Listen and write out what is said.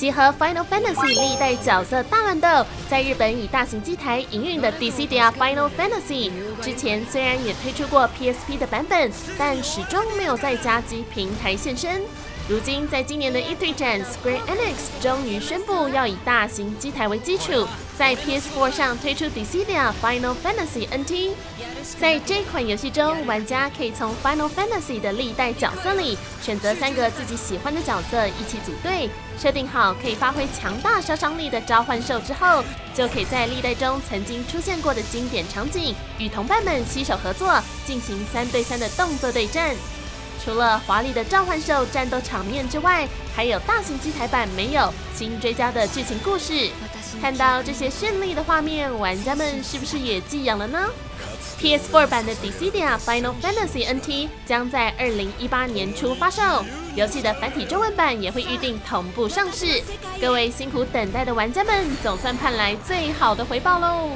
集合 Final Fantasy 历代角色大乱斗，在日本以大型机台营运的 Dissidia Final Fantasy，之前虽然也推出过 PSP 的版本，但始终没有在家机平台现身。如今，在今年的 E3 展，Square Enix 终于宣布要以大型机台为基础，在 PS4 上推出 Dissidia Final Fantasy NT。在这款游戏中，玩家可以从 Final Fantasy 的历代角色里选择三个自己喜欢的角色一起组队，设定好可以发挥强大杀伤力的召唤兽之后，就可以在历代中曾经出现过的经典场景，与同伴们携手合作，进行三对三的动作对战。除了华丽的召唤兽战斗场面之外，还有大型机台版没有新追加的剧情故事。看到这些绚丽的画面，玩家们是不是也寄养了呢？PS4 版的 Dissidia Final Fantasy NT 将在二零一八年初发售，游戏的繁体中文版也会预定同步上市。各位辛苦等待的玩家们，总算盼来最好的回报喽！